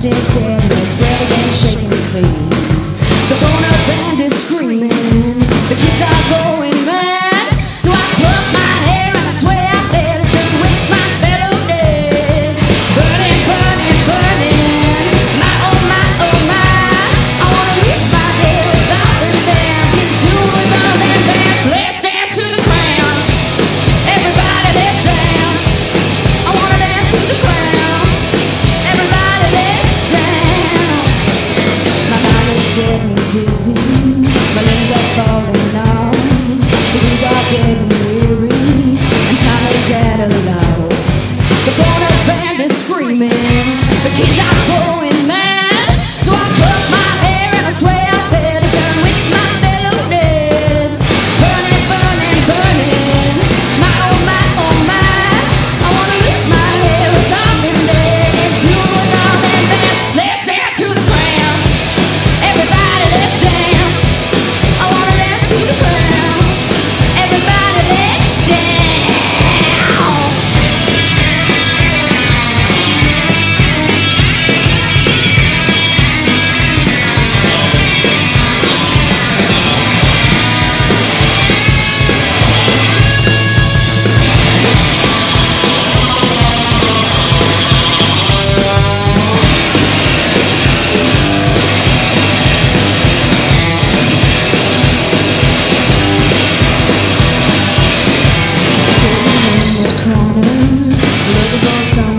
distance. getting dizzy. My limbs are falling off. The wheels are getting Looking for some